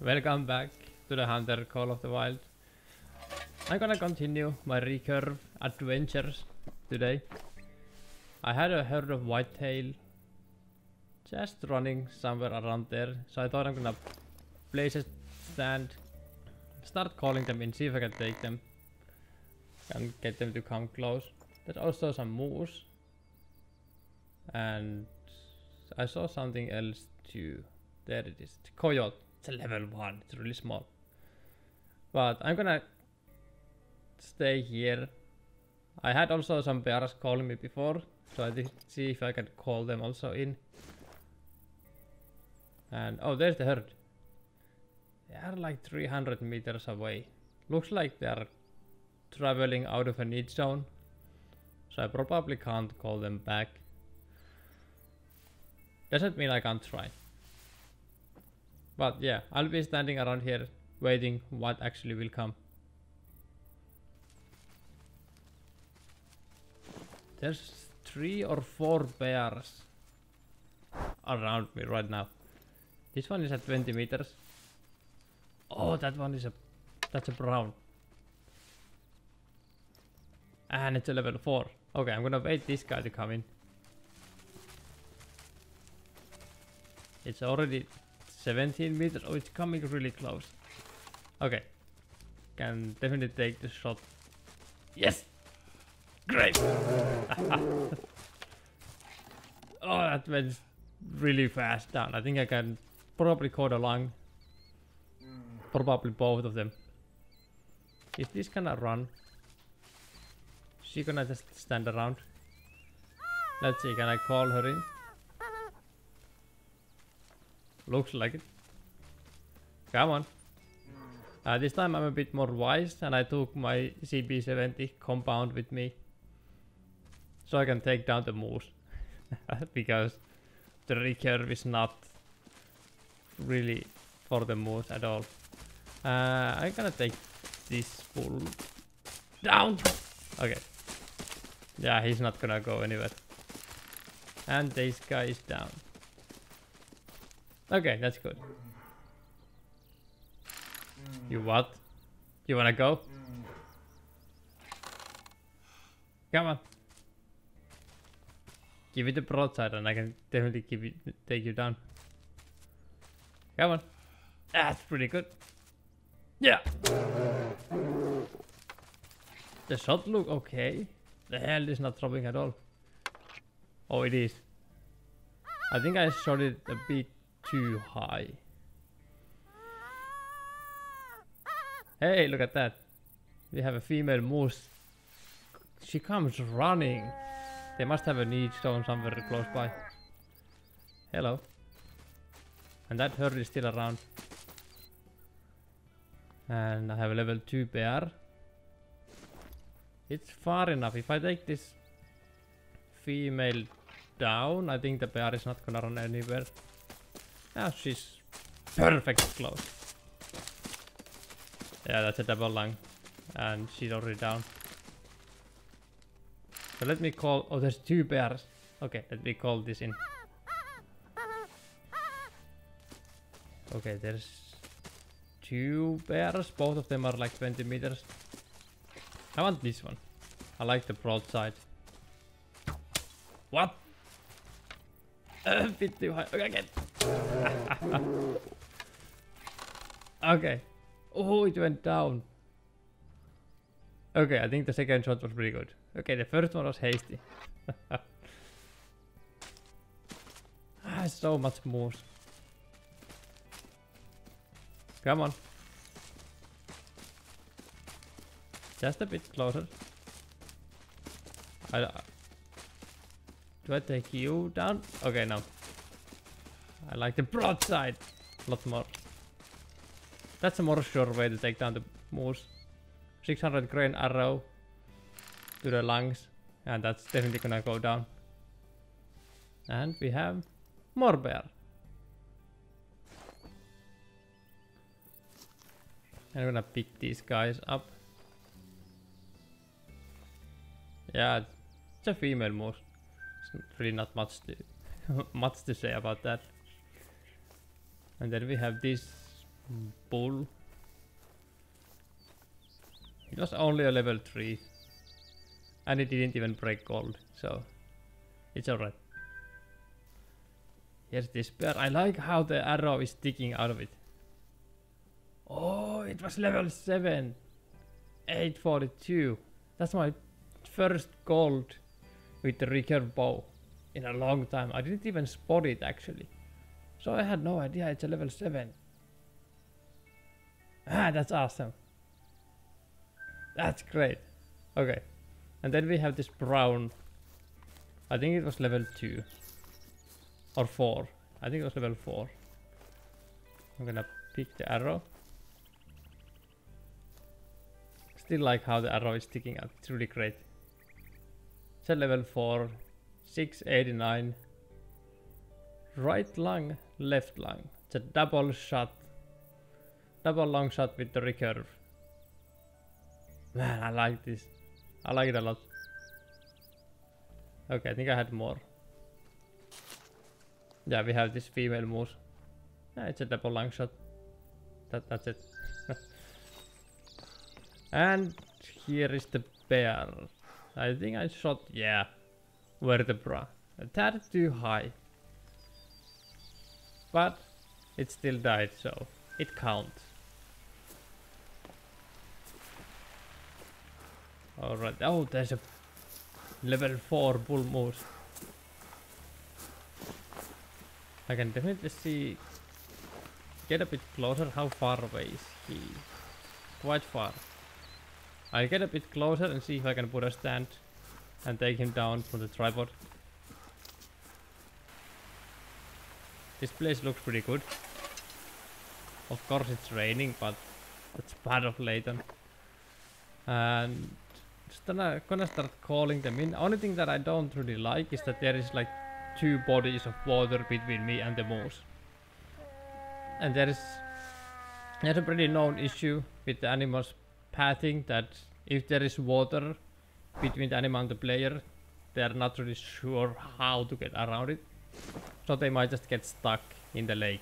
Welcome back to the Hunter Call of the Wild. I'm gonna continue my recurve adventures today. I had a herd of whitetail just running somewhere around there, so I thought I'm gonna place a stand, start calling them in, see if I can take them and get them to come close. There's also some moose and I saw something else too. There it is. It's coyote. It's a level 1. It's really small. But I'm gonna stay here. I had also some bears calling me before. So I did see if I can call them also in. And oh, there's the herd. They are like 300 meters away. Looks like they are traveling out of a need zone. So I probably can't call them back. Doesn't mean I can't try. But yeah, I'll be standing around here waiting what actually will come. There's three or four bears around me right now. This one is at 20 meters. Oh, that one is a that's a brown. And it's a level 4. Okay, I'm gonna wait this guy to come in. It's already 17 meters. Oh, it's coming really close. Okay. Can definitely take the shot. Yes! Great! oh, that went really fast down. I think I can probably caught a lung. Probably both of them. Is this gonna run? She gonna just stand around? Let's see, can I call her in? Looks like it. Come on. Uh, this time I'm a bit more wise and I took my CB70 compound with me. So I can take down the moose. because the recurve is not really for the moose at all. Uh, I'm gonna take this bull down. Okay. Yeah, he's not gonna go anywhere. And this guy is down. Okay, that's good. You what? You wanna go? Come on. Give it the broadside and I can definitely give it, take you down. Come on. That's pretty good. Yeah. The shot look okay. The hell is not dropping at all. Oh, it is. I think I shot it a bit too high. Hey, look at that. We have a female moose. She comes running. They must have a need zone somewhere close by. Hello. And that herd is still around. And I have a level 2 bear. It's far enough. If I take this female down, I think the bear is not gonna run anywhere. Yeah, she's perfect close. Yeah, that's a double lung. And she's already down. So let me call... Oh, there's two bears. Okay, let me call this in. Okay, there's two bears. Both of them are like 20 meters. I want this one. I like the broadside. What? A bit too high. Okay, again. okay. Oh, it went down. Okay, I think the second shot was pretty good. Okay, the first one was hasty. ah, so much more. Come on. Just a bit closer. I, do I take you down? Okay, no. I like the broadside a lot more. That's a more sure way to take down the moose. 600 grain arrow to the lungs and that's definitely gonna go down. And we have more bear. I'm gonna pick these guys up. Yeah, it's a female moose. It's really not much to much to say about that. And then we have this bull. It was only a level 3. And it didn't even break gold, so it's alright. Here's this bear. I like how the arrow is sticking out of it. Oh, it was level 7. 842. That's my first gold with the recurve bow in a long time. I didn't even spot it actually. So I had no idea it's a level 7. Ah, that's awesome. That's great. Okay. And then we have this brown. I think it was level 2. Or 4. I think it was level 4. I'm gonna pick the arrow. Still like how the arrow is sticking out. It's really great. It's a level 4. 689. Right lung, left lung. It's a double shot. Double lung shot with the recurve. Man, I like this. I like it a lot. Okay, I think I had more. Yeah, we have this female moose. Yeah, it's a double lung shot. That, that's it. and here is the bear. I think I shot, yeah, vertebra. A tad too high. But it still died, so it counts. Alright, oh, there's a level 4 bull moose. I can definitely see, get a bit closer, how far away is he? Quite far. I'll get a bit closer and see if I can put a stand and take him down from the tripod. This place looks pretty good. Of course it's raining, but that's part of Layton. And just gonna, gonna start calling them in. Only thing that I don't really like is that there is like two bodies of water between me and the moose. And there is there's a pretty known issue with the animals pathing that if there is water between the animal and the player, they are not really sure how to get around it. So they might just get stuck in the lake.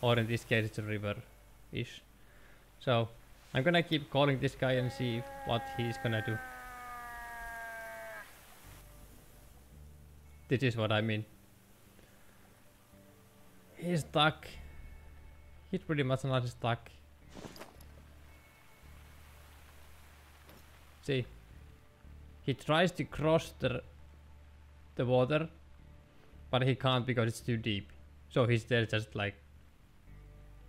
Or in this case it's a river-ish. So I'm gonna keep calling this guy and see what he's gonna do. This is what I mean. He's stuck. He's pretty much not stuck. See, he tries to cross the the water, but he can't because it's too deep. So he's there just like,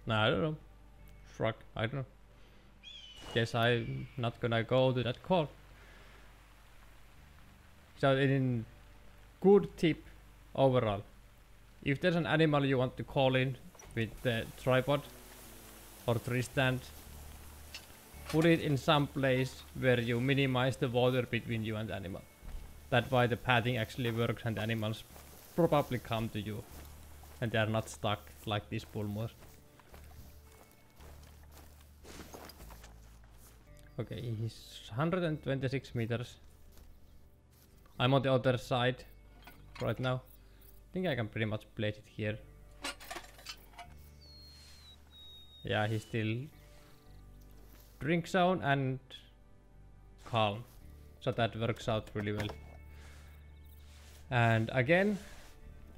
nah, I don't know, shrug, I don't know. Guess I'm not gonna go to that call. So in good tip overall, if there's an animal you want to call in with the tripod or tree stand, put it in some place where you minimize the water between you and the animal. That way the pathing actually works and the animals probably come to you and they are not stuck like this bull. Okay, he's 126 meters. I'm on the other side right now. I think I can pretty much place it here. Yeah, he's still drink zone and calm. So that works out really well. And again,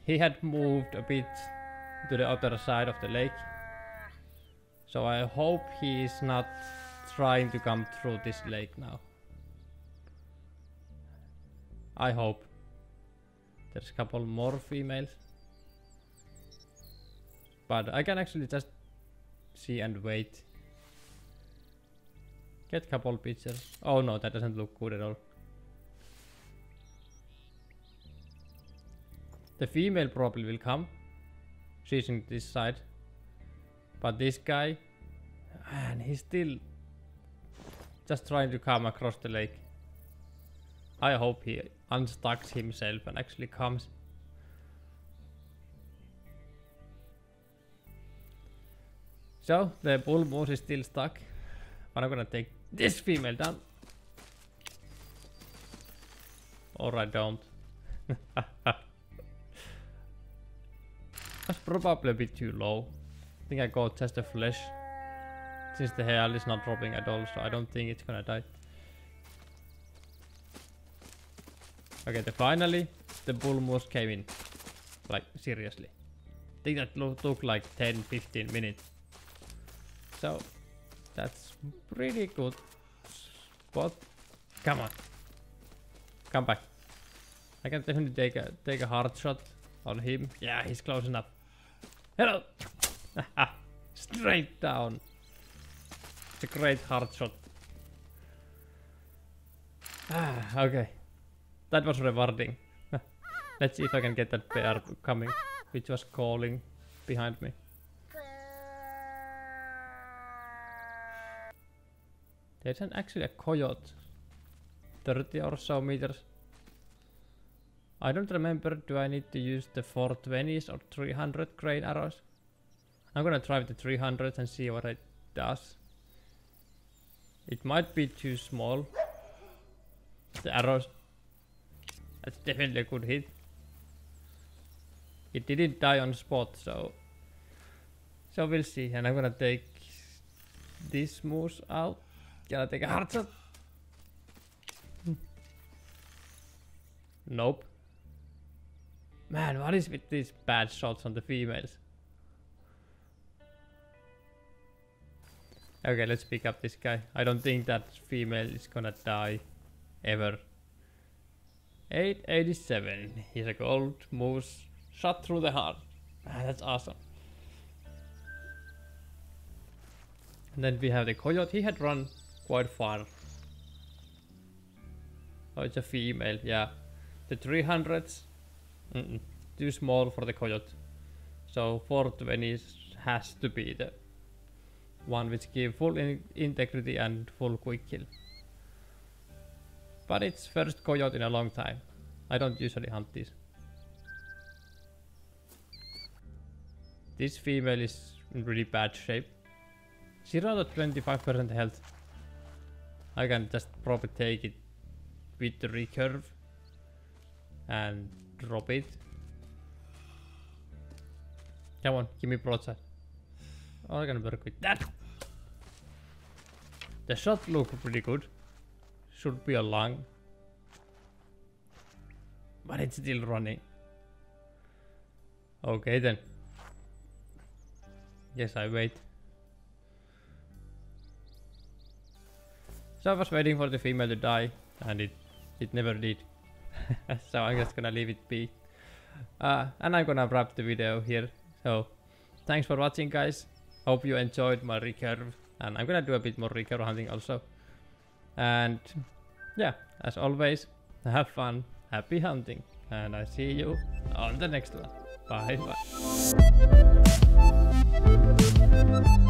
he had moved a bit to the other side of the lake. So I hope he is not trying to come through this lake now. I hope. There's a couple more females. But I can actually just see and wait Get a couple pictures. Oh no, that doesn't look good at all. The female probably will come. She's in this side. But this guy, man, he's still just trying to come across the lake. I hope he unstucks himself and actually comes. So, the bull moose is still stuck. But I'm gonna take this female down. Or I don't. That's probably a bit too low. I think I got just the flesh. Since the hair is not dropping at all, so I don't think it's gonna die. Okay, the finally the bull moose came in. Like seriously. I think that took like 10-15 minutes. So that's pretty good spot. Come on. Come back. I can definitely take a take a heart shot on him. Yeah, he's close enough. Hello! Straight down. It's a great heart shot. Ah, okay. That was rewarding. Let's see if I can get that bear coming, which was calling behind me. There's an actually a coyote. 30 or so meters. I don't remember, do I need to use the 420s or 300 grain arrows? I'm gonna try with the 300s and see what it does. It might be too small. The arrows. That's definitely a good hit. It didn't die on spot, so so we'll see. And I'm gonna take this moose out. Gonna take a heart shot. Nope. Man, what is with these bad shots on the females? Okay, let's pick up this guy. I don't think that female is gonna die ever. 887. He's a gold moose shot through the heart. Ah, that's awesome. And then we have the coyote. He had run quite far. Oh, it's a female, yeah. The 300s, mm -mm, too small for the coyote. So 420s has to be the one which give full in integrity and full quick kill. But it's first coyote in a long time. I don't usually hunt these. This female is in really bad shape. 0 to 25% health. I can just probably take it with the recurve and drop it. Come on, give me broadside. Oh, I'm gonna work with that. The shot look pretty good. Should be a lung. But it's still running. Okay then. Yes, I wait. So I was waiting for the female to die and it, it never did. so I'm just gonna leave it be. Uh, and I'm gonna wrap the video here. So thanks for watching guys. Hope you enjoyed my recurve and I'm gonna do a bit more recurve hunting also. And yeah, as always, have fun, happy hunting, and I see you on the next one. Bye bye.